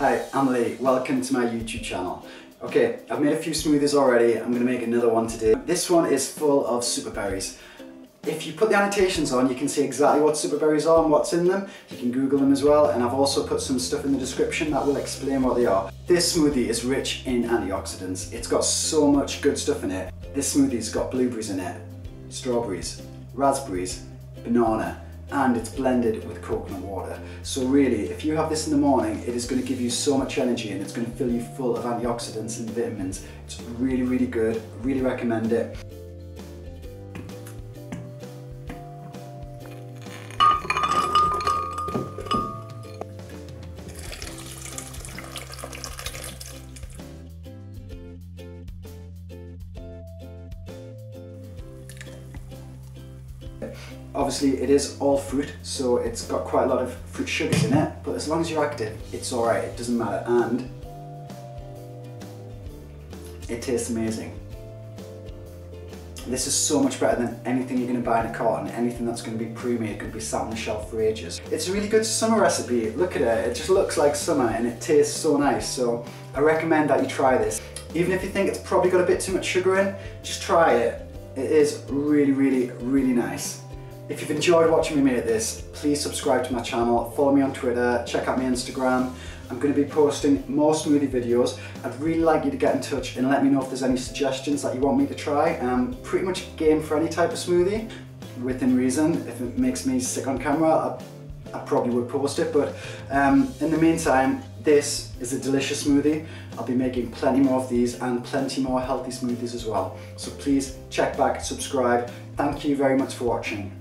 Hi, I'm Leigh. Welcome to my YouTube channel. Okay, I've made a few smoothies already. I'm going to make another one today. This one is full of super berries. If you put the annotations on, you can see exactly what super berries are and what's in them. You can Google them as well, and I've also put some stuff in the description that will explain what they are. This smoothie is rich in antioxidants. It's got so much good stuff in it. This smoothie's got blueberries in it, strawberries, raspberries, banana, and it's blended with coconut water. So really, if you have this in the morning, it is going to give you so much energy and it's going to fill you full of antioxidants and vitamins. It's really, really good. Really recommend it. Obviously it is all fruit, so it's got quite a lot of fruit sugars in it, but as long as you're active, it's alright, it doesn't matter. And it tastes amazing. This is so much better than anything you're going to buy in a carton, anything that's going to be pre-made, going to be sat on the shelf for ages. It's a really good summer recipe. Look at it, it just looks like summer and it tastes so nice. So I recommend that you try this. Even if you think it's probably got a bit too much sugar in, just try it. It is really, really, really nice. If you've enjoyed watching me make this, please subscribe to my channel, follow me on Twitter, check out my Instagram. I'm going to be posting more smoothie videos. I'd really like you to get in touch and let me know if there's any suggestions that you want me to try. I'm pretty much game for any type of smoothie, within reason. If it makes me sick on camera, I, I probably would post it, but um, in the meantime, this is a delicious smoothie. I'll be making plenty more of these and plenty more healthy smoothies as well. So please check back, subscribe. Thank you very much for watching.